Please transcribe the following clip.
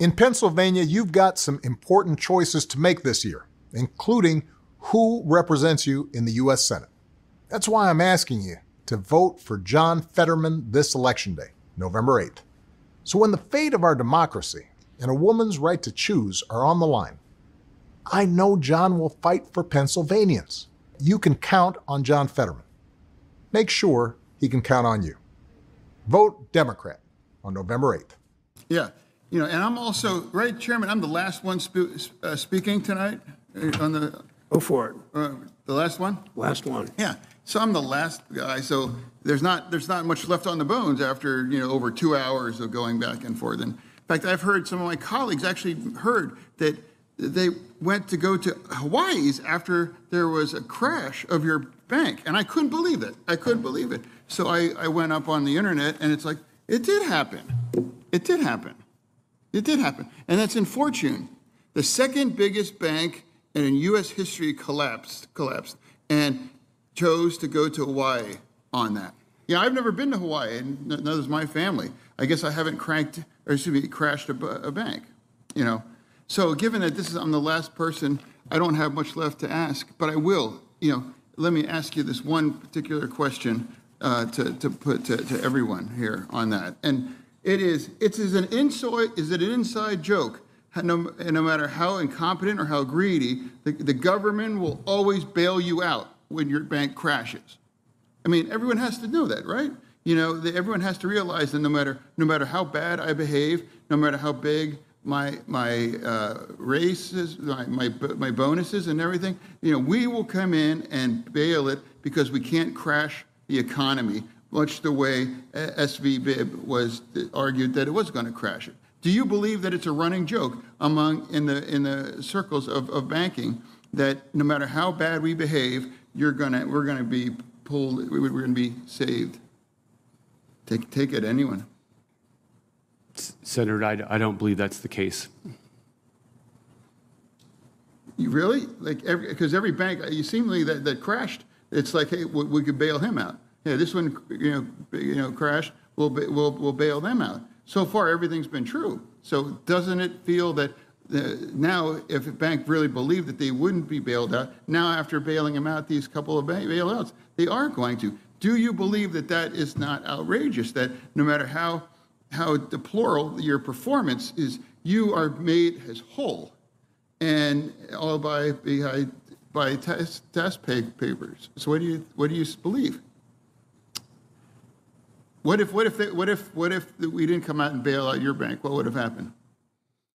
In Pennsylvania, you've got some important choices to make this year, including who represents you in the U.S. Senate. That's why I'm asking you to vote for John Fetterman this election day, November 8th. So when the fate of our democracy and a woman's right to choose are on the line, I know John will fight for Pennsylvanians. You can count on John Fetterman. Make sure he can count on you. Vote Democrat on November 8th. Yeah, you know, and I'm also, right, Chairman, I'm the last one spe- uh, speaking tonight uh, on the, Go for it. uh, the last one? Last one. Yeah, so I'm the last guy, so there's not, there's not much left on the bones after, you know, over two hours of going back and forth. And in fact, I've heard some of my colleagues actually heard that they went to go to Hawaii's after there was a crash of your bank. And I couldn't believe it. I couldn't believe it. So I, I went up on the internet and it's like, it did happen. It did happen. It did happen. And that's in Fortune. The second biggest bank in U.S. history collapsed, collapsed and chose to go to Hawaii on that. Yeah, I've never been to Hawaii, and neither my family. I guess I haven't cranked, or excuse me, crashed a, a bank, you know. So given that this is, I'm the last person, I don't have much left to ask, but I will, you know, let me ask you this one particular question uh, to, to put to, to everyone here on that. And it is, it's is an inside, is it an inside joke? No, no matter how incompetent or how greedy, the, the government will always bail you out when your bank crashes. I mean, everyone has to know that, right? You know, that everyone has to realize that no matter no matter how bad I behave, no matter how big my my uh, race is, my, my my bonuses and everything, you know, we will come in and bail it because we can't crash the economy, much the way SVB was argued that it was going to crash it. Do you believe that it's a running joke among in the in the circles of, of banking that no matter how bad we behave, you're gonna we're gonna be pulled, we're gonna be saved? Take take it, anyone. Senator, I, I don't believe that's the case. You really like every because every bank you seemingly that, that crashed. It's like hey, we, we could bail him out. Yeah, this one you know you know crashed. We'll we'll we'll bail them out. So far, everything's been true. So doesn't it feel that uh, now, if a bank really believed that they wouldn't be bailed out, now after bailing them out, these couple of ba- bailouts, they are going to. Do you believe that that is not outrageous? That no matter how how deplorable your performance is, you are made as whole, and all by by, by test test pa- papers. So what do you what do you believe? What if what if they, what if what if we didn't come out and bail out your bank? What would have happened?